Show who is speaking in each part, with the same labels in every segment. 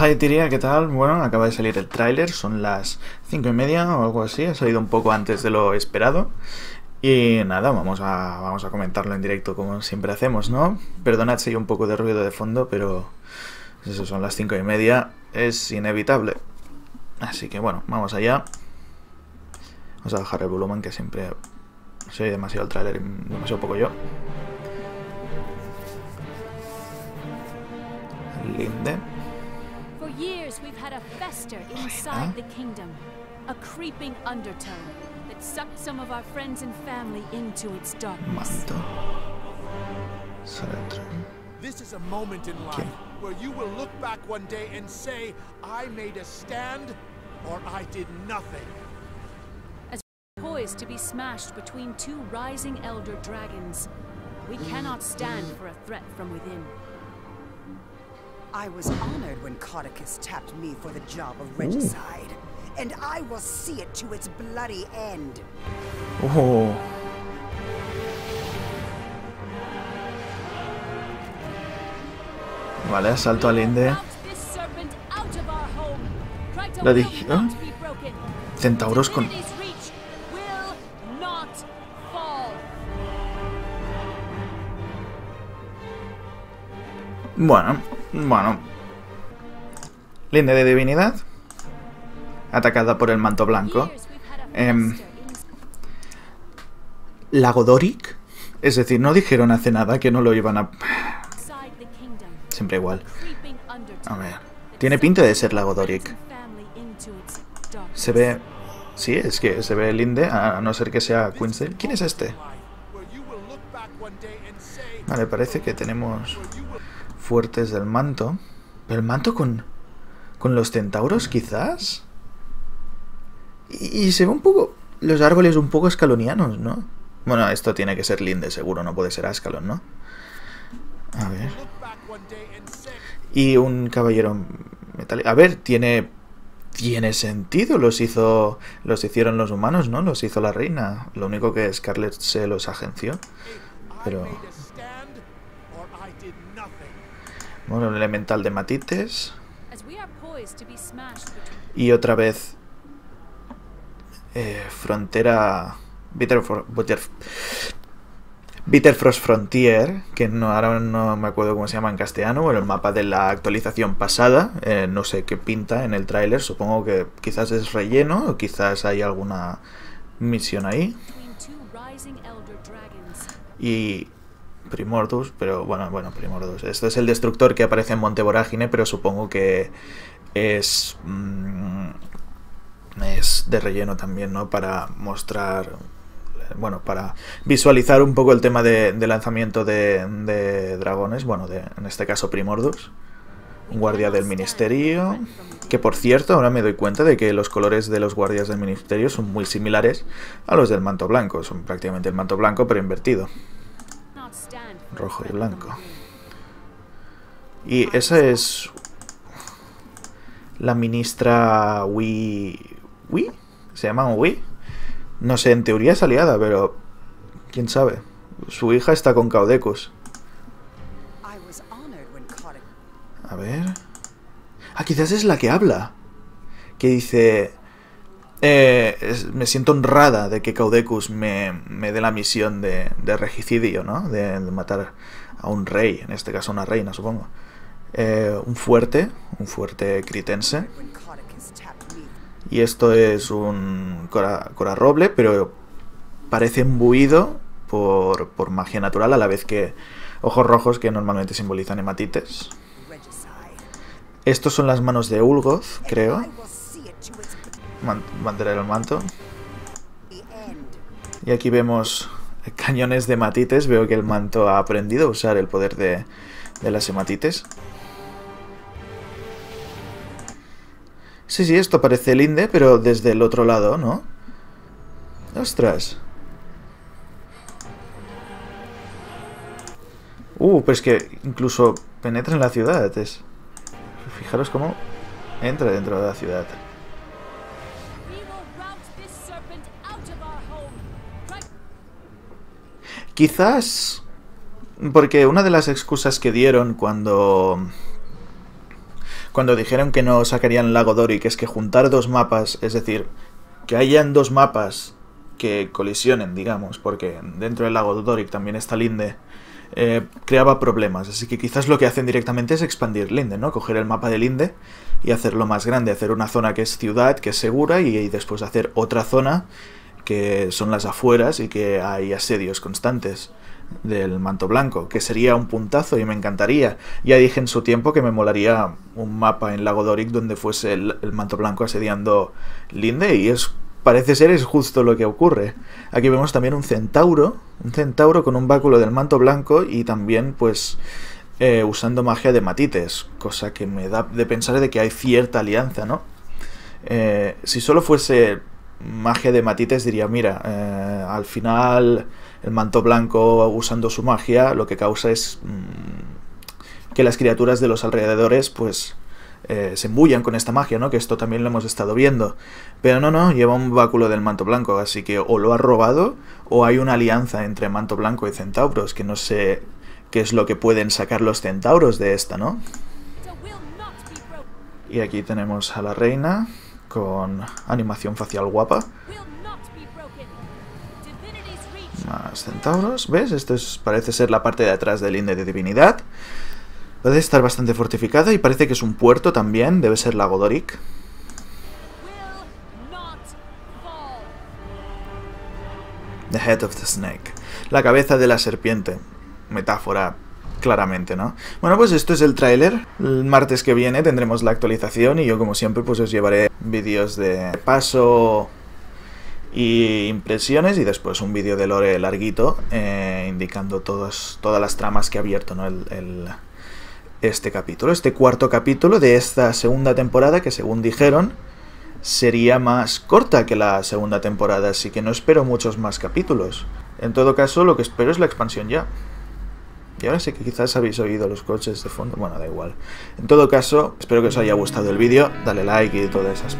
Speaker 1: Hi Tiria, ¿qué tal? Bueno, acaba de salir el tráiler, son las cinco y media o algo así, ha salido un poco antes de lo esperado. Y nada, vamos a, vamos a comentarlo en directo como siempre hacemos, ¿no? Perdonad si hay un poco de ruido de fondo, pero eso son las cinco y media, es inevitable. Así que bueno, vamos allá. Vamos a bajar el volumen que siempre soy demasiado el tráiler demasiado poco yo. Linde.
Speaker 2: For years, we've had a fester inside the kingdom, a creeping undertow that sucked some of our friends and family into its darkness.
Speaker 1: Manto. Saratran.
Speaker 3: This is a moment in life where you will look back one day and say, I made a stand or I did nothing.
Speaker 2: As poised to be smashed between two rising elder dragons, we cannot stand for a threat from within.
Speaker 4: I was honored when Codicus tapped me for the job of regicide. And I will see it to its bloody end.
Speaker 1: Oh. Vale, asalto al Linde.
Speaker 2: Rout this serpent out of our home. Krypton
Speaker 1: La dije-
Speaker 2: not
Speaker 1: ¿eh? Centauros con...
Speaker 2: Divinity's reach will not fall.
Speaker 1: Bueno, bueno. Linde de divinidad. Atacada por el manto blanco. Em,
Speaker 2: fester in
Speaker 1: Lago Doric. Es decir, no dijeron hace nada que no lo iban a... Siempre igual. A ver. Tiene pinta de ser
Speaker 2: some
Speaker 1: Lago
Speaker 2: of our friends
Speaker 1: Doric.
Speaker 2: and family into its darkness.
Speaker 1: Se ve... Sí, es que se ve Linde, a no ser que sea Quinzel. ¿Quién es este? Vale, parece que tenemos fuertes del manto. ¿Pero el manto con... con los centauros, quizás? Y, se ve un poco... los árboles un poco escalonianos, ¿no? Bueno, esto tiene que ser Linde, seguro, no puede ser Ascalon, ¿no? A ver... Y un caballero metálico. A ver, tiene. Tiene sentido. Los hizo. Los hicieron los humanos, ¿no? Los hizo la reina. Lo único que Scarlett se los agenció. Pero. Bueno, el elemental de Matites. Y otra vez. eh, frontera. Bitter- Bitterfrost Frontier, que no, ahora no me acuerdo cómo se llama en castellano, bueno, el mapa de la actualización pasada, eh, no sé qué pinta en el tráiler, supongo que quizás es relleno o quizás hay alguna misión ahí. Y Primordus, pero bueno, bueno, Primordus. Esto es el destructor que aparece en Monte Vorágine, pero supongo que es. mm, es de relleno también, ¿no? Para mostrar. Bueno, para visualizar un poco el tema de, de lanzamiento de, de dragones. Bueno, de, en este caso Primordus. Guardia del ministerio. Que por cierto, ahora me doy cuenta de que los colores de los guardias del ministerio son muy similares a los del manto blanco. Son prácticamente el manto blanco, pero invertido. Rojo y blanco. Y esa es la ministra Wii... ¿Wii? ¿Se llama Wii? No sé, en teoría es aliada, pero... ¿Quién sabe? Su hija está con Caudecus. A ver... Ah, quizás es la que habla. Que dice... eh, me siento honrada de que Caudecus me, me dé la misión de, de regicidio, ¿no? De, de matar a un rey, en este caso una reina, supongo. Eh, un fuerte, un fuerte critense. Y esto es un cora, cora roble, pero parece imbuido por, por magia natural, a la vez que ojos rojos que normalmente simbolizan hematites. Estos son las manos de Ulgoth, creo. Bandera del manto. Y aquí vemos cañones de hematites. Veo que el manto ha aprendido a usar el poder de, de las hematites. Sí, sí, esto parece Linde, pero desde el otro lado, ¿no? ¡Ostras! Uh, pues que incluso penetra en la ciudad. Es... Fijaros cómo entra dentro de la ciudad. Quizás porque una de las excusas que dieron cuando cuando dijeron que no sacarían Lago Doric, es que juntar dos mapas, es decir, que hayan dos mapas que colisionen, digamos, porque dentro del Lago Doric también está Linde, eh, creaba problemas. Así que quizás lo que hacen directamente es expandir Linde, ¿no? Coger el mapa de Linde y hacerlo más grande, hacer una zona que es ciudad, que es segura, y después hacer otra zona que son las afueras y que hay asedios constantes del manto blanco, que sería un puntazo y me encantaría. Ya dije en su tiempo que me molaría un mapa en Lago Doric donde fuese el, manto blanco asediando Linde y es parece ser es justo lo que ocurre. Aquí vemos también un centauro, un centauro con un báculo del manto blanco y también pues eh, usando magia de matites, cosa que me da de pensar de que hay cierta alianza, ¿no? Eh, si solo fuese magia de matites diría, mira, eh, al final el manto blanco usando su magia lo que causa es mm, que las criaturas de los alrededores pues eh, se embullan con esta magia, ¿no? Que esto también lo hemos estado viendo. Pero no, no, lleva un báculo del manto blanco, así que o lo ha robado o hay una alianza entre manto blanco y centauros, que no sé qué es lo que pueden sacar los centauros de esta, ¿no? Y aquí tenemos a la reina con animación facial guapa. Más centauros, ¿ves? Esto es, parece ser la parte de atrás del Inde de Divinidad. Puede estar bastante fortificada y parece que es un puerto también, debe ser Lago Doric. The head of the snake. La cabeza de la serpiente. Metáfora claramente, ¿no? Bueno, pues esto es el tráiler. El martes que viene tendremos la actualización y yo como siempre pues os llevaré vídeos de paso y impresiones y después un vídeo de lore larguito eh, indicando todas, todas las tramas que ha abierto ¿no? el, este capítulo, este cuarto capítulo de esta segunda temporada que según dijeron sería más corta que la segunda temporada, así que no espero muchos más capítulos. En todo caso, lo que espero es la expansión ya. Y ahora sí que quizás habéis oído los coches de fondo, bueno, da igual. En todo caso, espero que os haya gustado el vídeo, dale like y todas esas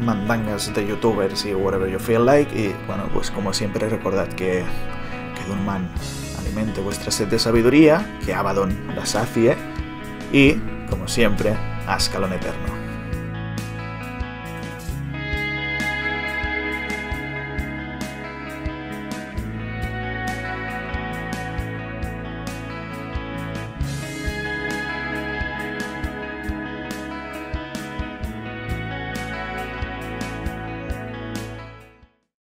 Speaker 1: mandangas de youtubers y whatever you feel like. Y bueno, pues como siempre recordad que, que Dunman alimente vuestra sed de sabiduría, que Abaddon la sacie y, como siempre, Ascalón Eterno.